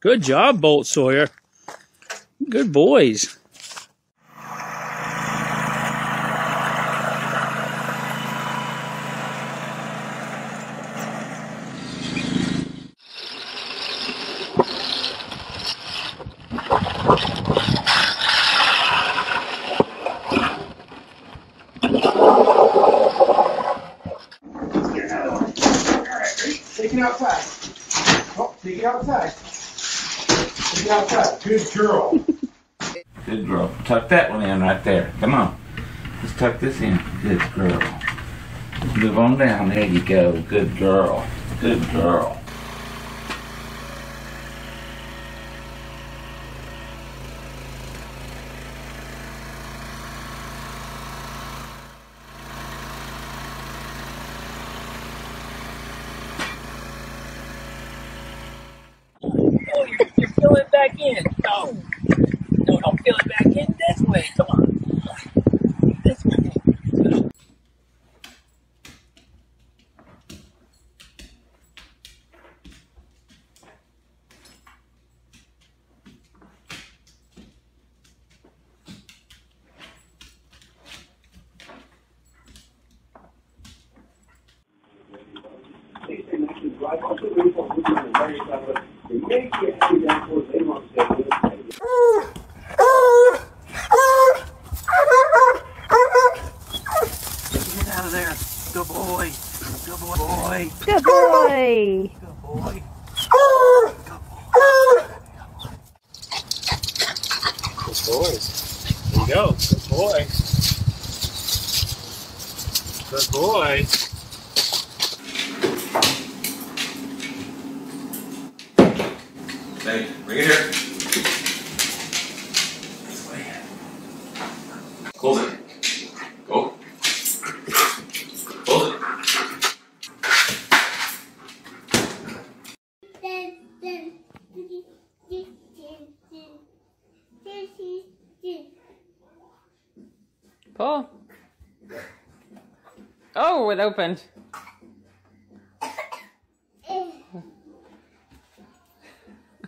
Good job, Bolt Sawyer. Good boys. Take it outside. Oh, take it outside. Good girl. Good girl. Tuck that one in right there. Come on. Let's tuck this in. Good girl. Move on down. There you go. Good girl. Good girl. Oh, you're, you're filling back in. No. No, don't fill it back in this way. Come on. This way. Get out of there. Good boy. Good boy. Good boy. Good boy. Good boy. Good boys. There you go. Good boy. Good boy. Hey, bring it here. Close it. Go. Close it. Pull. Oh, it opened.